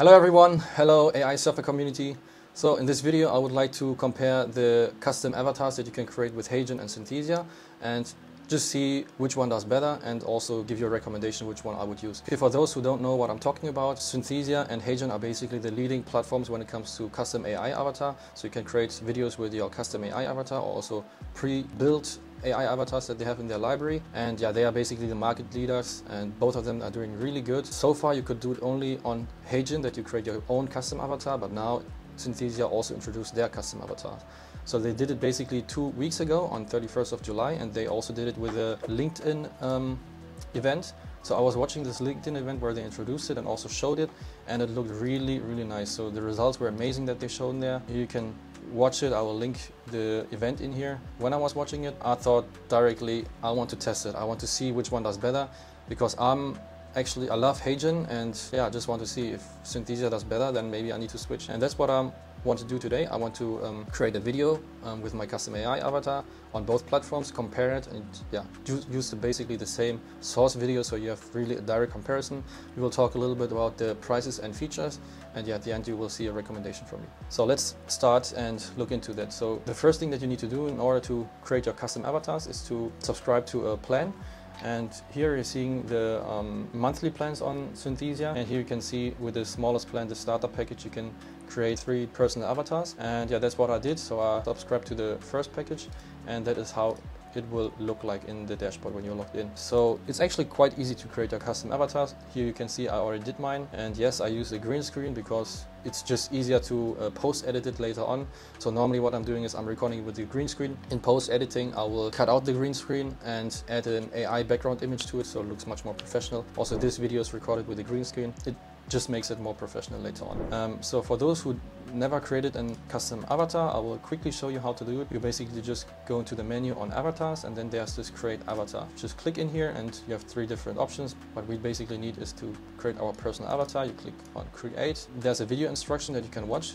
Hello everyone, hello AI software community. So in this video I would like to compare the custom avatars that you can create with HeyGen and Synthesia and just see which one does better and also give you a recommendation which one I would use. Okay, for those who don't know what I'm talking about, Synthesia and HeyGen are basically the leading platforms when it comes to custom AI avatar. So you can create videos with your custom AI avatar or also pre-built AI avatars that they have in their library. And yeah, they are basically the market leaders and both of them are doing really good. So far you could do it only on HeyGen that you create your own custom avatar, but now Synthesia also introduced their custom avatar. So they did it basically two weeks ago on 31st of July and they also did it with a LinkedIn um, event. So I was watching this LinkedIn event where they introduced it and also showed it and it looked really, really nice. So the results were amazing that they showed there. You can watch it. I will link the event in here. When I was watching it, I thought directly, I want to test it. I want to see which one does better because I'm actually, I love HeyGen and yeah, I just want to see if Synthesia does better, then maybe I need to switch. And that's what I'm want to do today. I want to um, create a video um, with my custom AI avatar on both platforms, compare it and yeah, use, basically the same source video so you have really a direct comparison. We will talk a little bit about the prices and features and yeah, at the end you will see a recommendation from me. So let's start and look into that. So the first thing that you need to do in order to create your custom avatars is to subscribe to a plan. And here you're seeing the um, monthly plans on Synthesia. And here you can see with the smallest plan, the starter package, you can create three personal avatars. And yeah, that's what I did. So I subscribed to the first package and that is how it will look like in the dashboard when you're logged in. So it's actually quite easy to create your custom avatars. Here you can see I already did mine and yes I use a green screen because it's just easier to uh, post edit it later on. So normally what I'm doing is I'm recording with the green screen. In post editing I will cut out the green screen and add an AI background image to it so it looks much more professional. Also this video is recorded with a green screen. It just makes it more professional later on. Um, so for those who never created a custom avatar, I will quickly show you how to do it. You basically just go into the menu on avatars and then there's this create avatar. Just click in here and you have three different options. What we basically need is to create our personal avatar. You click on create. There's a video instruction that you can watch.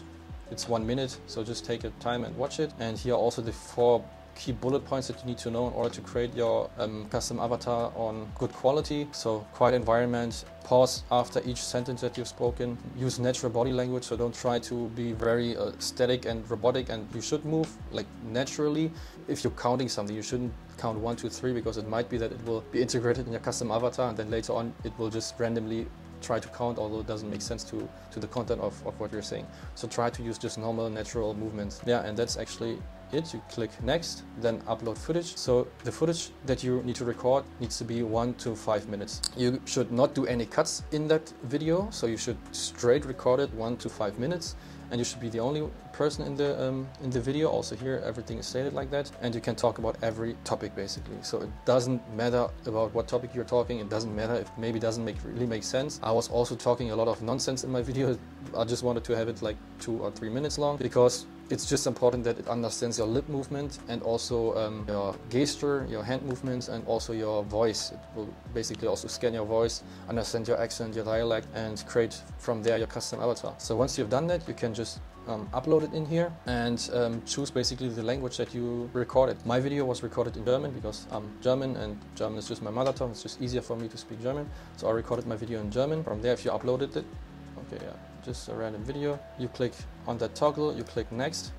It's one minute, so just take your time and watch it. And here also the four key bullet points that you need to know in order to create your um, custom avatar on good quality. So quiet environment, pause after each sentence that you've spoken, use natural body language, so don't try to be very uh, static and robotic and you should move like naturally. If you're counting something, you shouldn't count one, two, three because it might be that it will be integrated in your custom avatar and then later on it will just randomly try to count, although it doesn't make sense to, to the content of, of what you're saying. So try to use just normal, natural movements. Yeah, and that's actually it. You click next, then upload footage. So the footage that you need to record needs to be one to five minutes. You should not do any cuts in that video. So you should straight record it one to five minutes and you should be the only person in the um, in the video. Also here, everything is stated like that, and you can talk about every topic basically. So it doesn't matter about what topic you're talking. It doesn't matter if maybe doesn't make really make sense. I was also talking a lot of nonsense in my video. I just wanted to have it like two or three minutes long because it's just important that it understands your lip movement and also um, your gesture, your hand movements, and also your voice. It will basically also scan your voice, understand your accent, your dialect, and create from there your custom avatar. So once you've done that, you can just um, upload it in here and um, choose basically the language that you recorded. My video was recorded in German because I'm German and German is just my mother tongue. It's just easier for me to speak German. So I recorded my video in German. From there, if you uploaded it, okay, yeah, just a random video. You click on that toggle, you click next,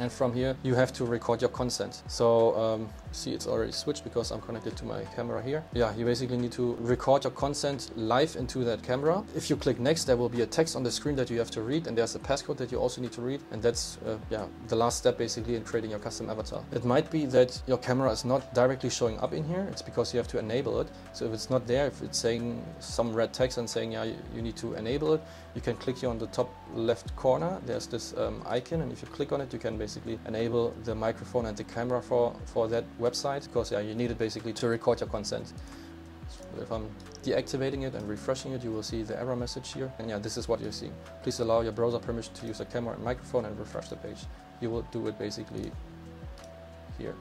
and from here you have to record your consent. So um, see it's already switched because I'm connected to my camera here. Yeah, you basically need to record your consent live into that camera. If you click next, there will be a text on the screen that you have to read and there's a passcode that you also need to read. And that's uh, yeah the last step basically in creating your custom avatar. It might be that your camera is not directly showing up in here. It's because you have to enable it. So if it's not there, if it's saying some red text and saying yeah you need to enable it, you can click here on the top left corner. There's this um, icon and if you click on it, you can basically enable the microphone and the camera for, for that website because yeah, you need it basically to record your consent. So if I'm deactivating it and refreshing it, you will see the error message here. And yeah, this is what you're seeing. Please allow your browser permission to use a camera and microphone and refresh the page. You will do it basically here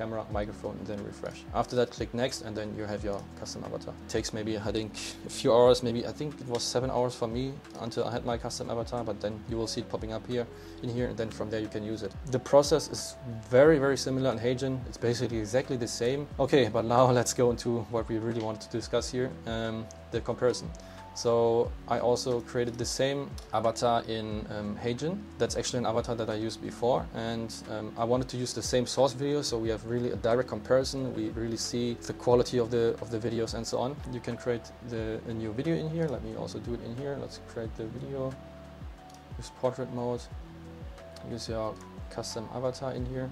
camera, microphone, and then refresh. After that, click next, and then you have your custom avatar. It takes maybe, I think, a few hours, maybe, I think it was seven hours for me until I had my custom avatar, but then you will see it popping up here, in here, and then from there you can use it. The process is very, very similar on HeyGen. It's basically exactly the same. Okay, but now let's go into what we really want to discuss here, um, the comparison. So I also created the same avatar in um, HeyGen. That's actually an avatar that I used before and um, I wanted to use the same source video so we have really a direct comparison. We really see the quality of the, of the videos and so on. You can create the, a new video in here. Let me also do it in here. Let's create the video. Use portrait mode. Use your custom avatar in here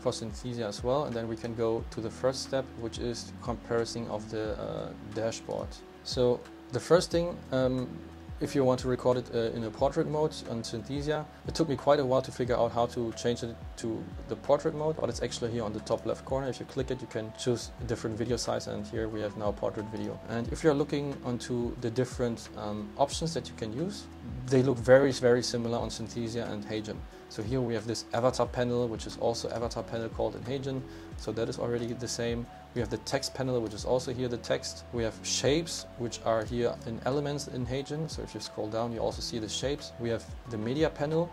for Synthesia as well and then we can go to the first step which is comparison of the uh, dashboard. So the first thing um, if you want to record it uh, in a portrait mode on Synthesia. It took me quite a while to figure out how to change it to the portrait mode, but it's actually here on the top left corner. If you click it, you can choose a different video size, and here we have now portrait video. And if you're looking onto the different um, options that you can use, they look very, very similar on Synthesia and HeyGen. So here we have this avatar panel, which is also avatar panel called in HeyGen. So that is already the same. We have the text panel, which is also here the text. We have shapes, which are here in elements in HeyGen. So if you scroll down, you also see the shapes. We have the media panel,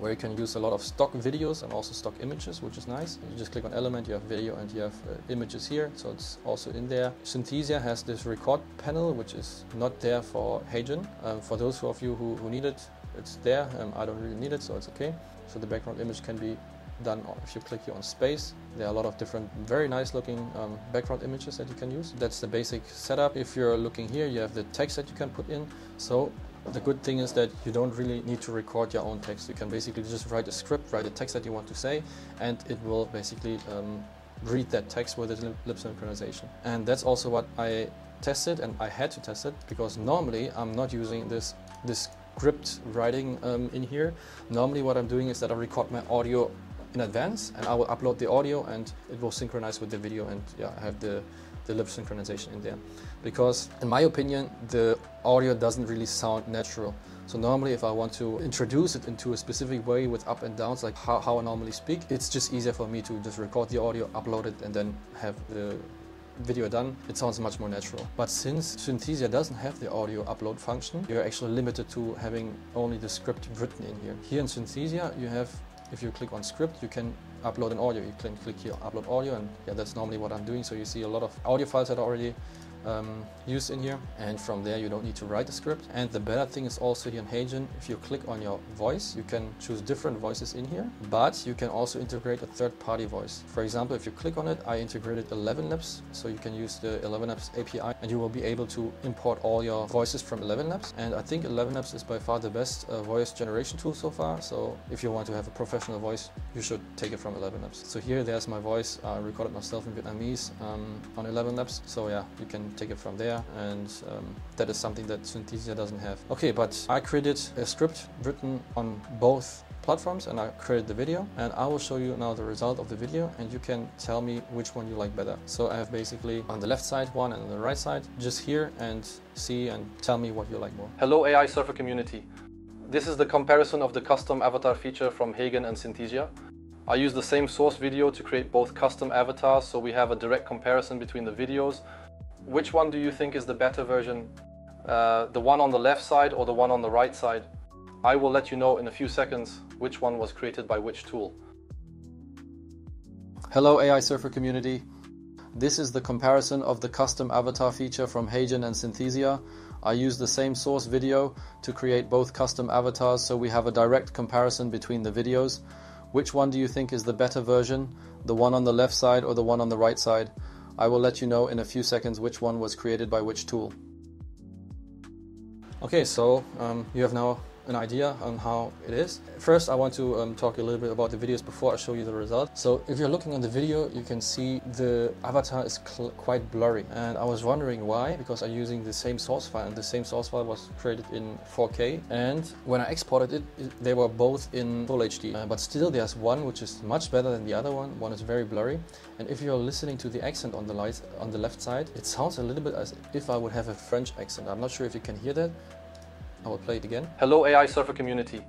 where you can use a lot of stock videos and also stock images, which is nice. You just click on element, you have video and you have uh, images here, so it's also in there. Synthesia has this record panel, which is not there for HeyGen. Um, for those of you who, who need it, it's there. Um, I don't really need it, so it's okay. So the background image can be done if you click here on space. There are a lot of different very nice looking um, background images that you can use. That's the basic setup. If you're looking here, you have the text that you can put in. So the good thing is that you don't really need to record your own text. You can basically just write a script, write a text that you want to say, and it will basically um, read that text with the lip synchronization. And that's also what I tested, and I had to test it because normally I'm not using this this script writing um, in here. Normally what I'm doing is that I record my audio in advance and I will upload the audio and it will synchronize with the video and yeah, I have the, the lip synchronization in there. Because in my opinion, the audio doesn't really sound natural. So normally if I want to introduce it into a specific way with up and downs, like how, how I normally speak, it's just easier for me to just record the audio, upload it and then have the video done, it sounds much more natural. But since Synthesia doesn't have the audio upload function, you're actually limited to having only the script written in here. Here in Synthesia, you have if you click on script, you can upload an audio. You can click here, upload audio, and yeah, that's normally what I'm doing. So you see a lot of audio files that are already um, used in here and from there you don't need to write the script. And the better thing is also here in HeyGen if you click on your voice you can choose different voices in here but you can also integrate a third-party voice. For example if you click on it I integrated 11 Labs so you can use the 11 Labs API and you will be able to import all your voices from 11 Labs and I think 11 Labs is by far the best uh, voice generation tool so far so if you want to have a professional voice you should take it from 11 Labs so here there's my voice. I recorded myself in Vietnamese um, on 11 Labs so yeah you can take it from there and um, that is something that Synthesia doesn't have. Okay, but I created a script written on both platforms and I created the video and I will show you now the result of the video and you can tell me which one you like better. So I have basically on the left side one and on the right side, just here and see and tell me what you like more. Hello AI Surfer community. This is the comparison of the custom avatar feature from HeyGen and Synthesia. I use the same source video to create both custom avatars so we have a direct comparison between the videos which one do you think is the better version? Uh, the one on the left side or the one on the right side? I will let you know in a few seconds which one was created by which tool. Hello AI Surfer community. This is the comparison of the custom avatar feature from HeyGen and Synthesia. I use the same source video to create both custom avatars so we have a direct comparison between the videos. Which one do you think is the better version? The one on the left side or the one on the right side? I will let you know in a few seconds which one was created by which tool. Okay, so um, you have now an idea on how it is. First, I want to um, talk a little bit about the videos before I show you the result. So if you're looking on the video, you can see the avatar is quite blurry. And I was wondering why, because I'm using the same source file and the same source file was created in 4K. And when I exported it, it they were both in full HD. Uh, but still there's one which is much better than the other one. One is very blurry. And if you're listening to the accent on the, light, on the left side, it sounds a little bit as if I would have a French accent. I'm not sure if you can hear that, I will play it again. Hello AI Surfer community.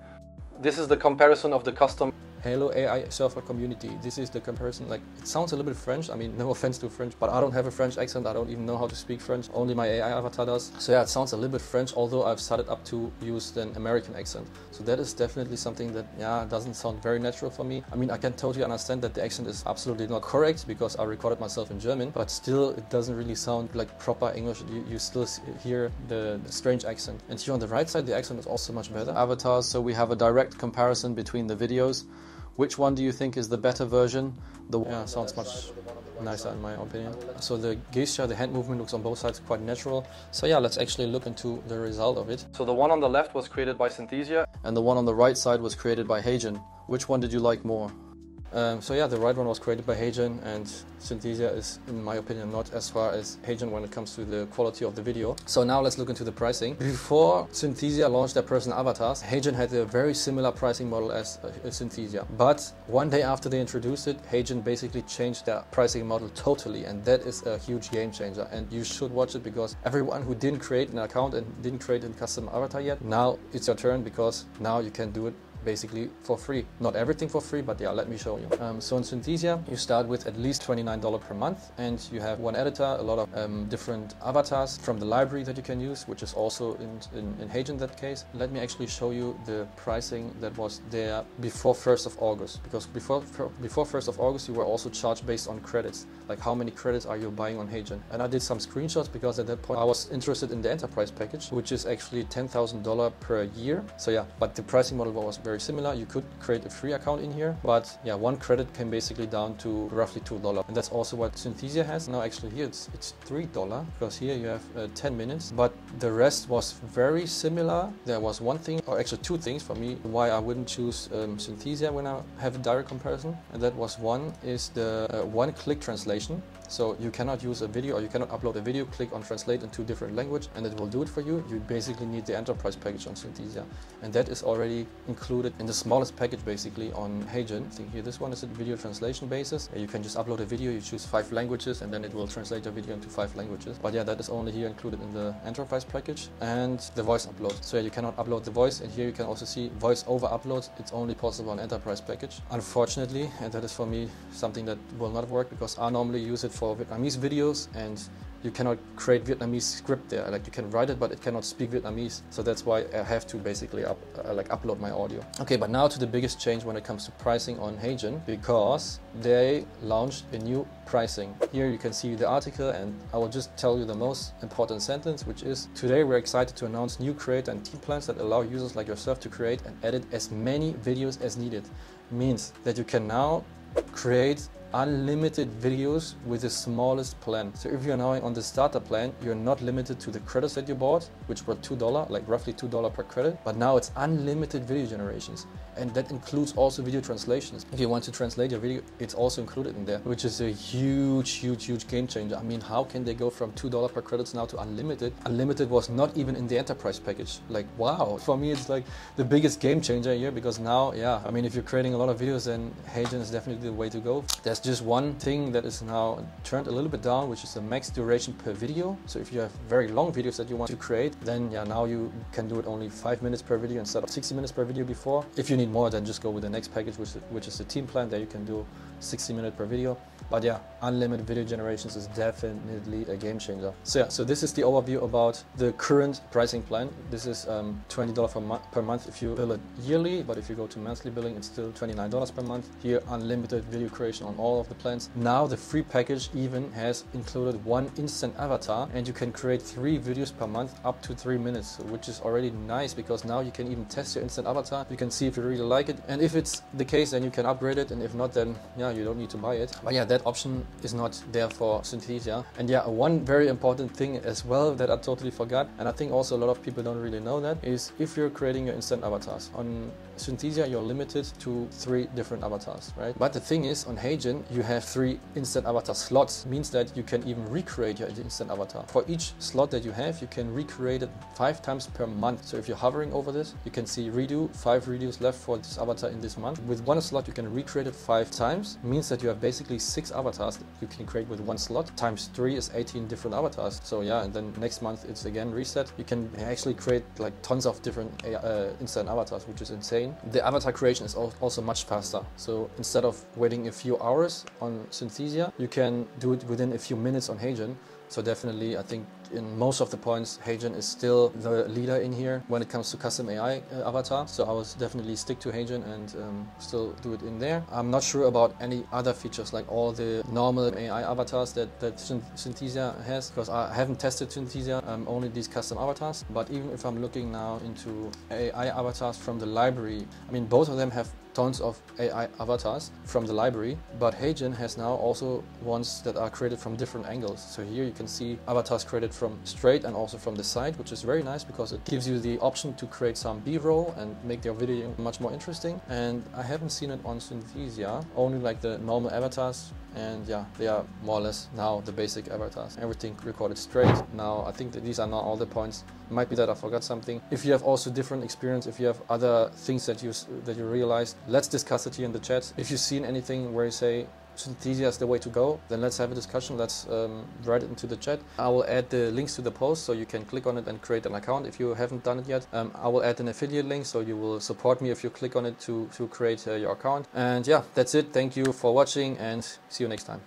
This is the comparison of the custom Hello AI surfer community. This is the comparison. Like it sounds a little bit French. I mean, no offense to French, but I don't have a French accent. I don't even know how to speak French. Only my AI avatar does. So yeah, it sounds a little bit French. Although I've started up to use an American accent. So that is definitely something that yeah doesn't sound very natural for me. I mean, I can totally understand that the accent is absolutely not correct because I recorded myself in German, but still it doesn't really sound like proper English. You, you still hear the, the strange accent. And here on the right side, the accent is also much better. Avatars. So we have a direct comparison between the videos. Which one do you think is the better version? The yeah, sounds much nicer in my opinion. So the gesture, the hand movement looks on both sides quite natural. So yeah, let's actually look into the result of it. So the one on the left was created by Synthesia. And the one on the right side was created by HeyGen. Which one did you like more? Um, so yeah, the right one was created by HeyGen and Synthesia is, in my opinion, not as far as HeyGen when it comes to the quality of the video. So now let's look into the pricing. Before Synthesia launched their personal avatars, HeyGen had a very similar pricing model as uh, Synthesia. But one day after they introduced it, HeyGen basically changed their pricing model totally and that is a huge game changer and you should watch it because everyone who didn't create an account and didn't create a custom avatar yet, now it's your turn because now you can do it basically for free. Not everything for free, but yeah, let me show you. Um, so in Synthesia, you start with at least $29 per month and you have one editor, a lot of um, different avatars from the library that you can use, which is also in, in, in HeyGen in that case. Let me actually show you the pricing that was there before 1st of August, because before, before 1st of August, you were also charged based on credits, like how many credits are you buying on HeyGen. And I did some screenshots because at that point I was interested in the enterprise package, which is actually $10,000 per year. So yeah, but the pricing model was very similar. You could create a free account in here, but yeah, one credit came basically down to roughly $2. And that's also what Synthesia has. Now actually here it's, it's $3 because here you have uh, 10 minutes, but the rest was very similar. There was one thing, or actually two things for me, why I wouldn't choose um, Synthesia when I have a direct comparison. And that was one is the uh, one click translation. So you cannot use a video or you cannot upload a video, click on translate into different language and it will do it for you. You basically need the enterprise package on Synthesia. And that is already included in the smallest package basically on. I think here this one is a video translation basis. Uh, you can just upload a video, you choose five languages and then it will translate your video into five languages. But yeah, that is only here included in the enterprise package and the voice upload. So yeah, you cannot upload the voice and here you can also see voice over upload. It's only possible on enterprise package. Unfortunately, and that is for me something that will not work because I normally use it for Vietnamese videos and you cannot create Vietnamese script there. Like you can write it, but it cannot speak Vietnamese. So that's why I have to basically up, uh, like upload my audio. Okay, but now to the biggest change when it comes to pricing on HeyGen, because they launched a new pricing. Here you can see the article and I will just tell you the most important sentence, which is today we're excited to announce new create and team plans that allow users like yourself to create and edit as many videos as needed. Means that you can now create unlimited videos with the smallest plan. So if you're now on the starter plan, you're not limited to the credits that you bought, which were $2, like roughly $2 per credit, but now it's unlimited video generations. And that includes also video translations. If you want to translate your video, it's also included in there, which is a huge, huge, huge game changer. I mean, how can they go from $2 per credits now to unlimited? Unlimited was not even in the enterprise package. Like, wow. For me, it's like the biggest game changer here because now, yeah, I mean, if you're creating a lot of videos, then HeyGen is definitely the way to go. There's just one thing that is now turned a little bit down, which is the max duration per video. So if you have very long videos that you want to create, then yeah, now you can do it only five minutes per video instead of 60 minutes per video before. If you need more, then just go with the next package, which, which is the team plan. There you can do 60 minutes per video. But yeah, unlimited video generations is definitely a game changer. So yeah, so this is the overview about the current pricing plan. This is um, $20 per, mo per month if you bill it yearly, but if you go to monthly billing, it's still $29 per month. Here, unlimited video creation on all of the plans. Now the free package even has included one instant avatar and you can create three videos per month up to three minutes, which is already nice because now you can even test your instant avatar. You can see if you really like it. And if it's the case, then you can upgrade it. And if not, then yeah, you don't need to buy it. But yeah, that option is not there for Synthesia. And yeah, one very important thing as well that I totally forgot, and I think also a lot of people don't really know that, is if you're creating your instant avatars. On Synthesia, you're limited to three different avatars, right? But the thing is, on HeyGen, you have three instant avatar slots. Means that you can even recreate your instant avatar. For each slot that you have, you can recreate it five times per month. So if you're hovering over this, you can see redo, five redos left for this avatar in this month. With one slot, you can recreate it five times. means that you have basically six avatars that you can create with one slot. Times three is 18 different avatars. So yeah, and then next month it's again reset. You can actually create like tons of different uh, instant avatars, which is insane. The avatar creation is also much faster. So instead of waiting a few hours on Synthesia, you can do it within a few minutes on HeyGen. So definitely, I think in most of the points, HeyGen is still the leader in here when it comes to custom AI uh, avatar. So I will definitely stick to HeyGen and um, still do it in there. I'm not sure about any other features like all the normal AI avatars that, that Synthesia has because I haven't tested Synthesia, um, only these custom avatars. But even if I'm looking now into AI avatars from the library, I mean, both of them have tons of AI avatars from the library, but HeyGen has now also ones that are created from different angles. So here you can see avatars created from straight and also from the side, which is very nice because it gives you the option to create some B-roll and make your video much more interesting. And I haven't seen it on Synthesia, only like the normal avatars and yeah they are more or less now the basic avatars. Everything recorded straight. Now i think that these are not all the points. It might be that i forgot something. If you have also different experience if you have other things that you that you realized let's discuss it here in the chat. If you've seen anything where you say Synthesia is the way to go, then let's have a discussion. Let's um, write it into the chat. I will add the links to the post so you can click on it and create an account if you haven't done it yet. Um, I will add an affiliate link so you will support me if you click on it to, to create uh, your account. And yeah, that's it. Thank you for watching and see you next time.